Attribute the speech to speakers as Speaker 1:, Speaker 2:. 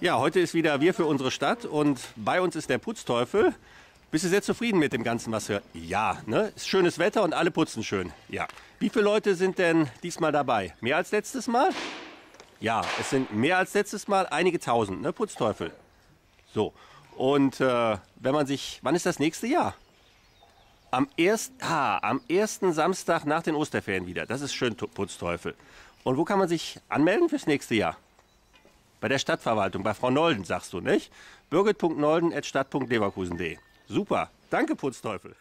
Speaker 1: Ja, heute ist wieder wir für unsere Stadt und bei uns ist der Putzteufel. Bist du sehr zufrieden mit dem Ganzen, was wir... Ja, ne? Ist schönes Wetter und alle putzen schön. Ja. Wie viele Leute sind denn diesmal dabei? Mehr als letztes Mal? Ja, es sind mehr als letztes Mal einige tausend, ne, Putzteufel? So. Und äh, wenn man sich... Wann ist das nächste Jahr? Am, erst, ah, am ersten Samstag nach den Osterferien wieder. Das ist schön, Putzteufel. Und wo kann man sich anmelden fürs nächste Jahr? Bei der Stadtverwaltung, bei Frau Nolden, sagst du, nicht? birgit.nolden.stadt.leverkusen.de. Super. Danke, Putzteufel.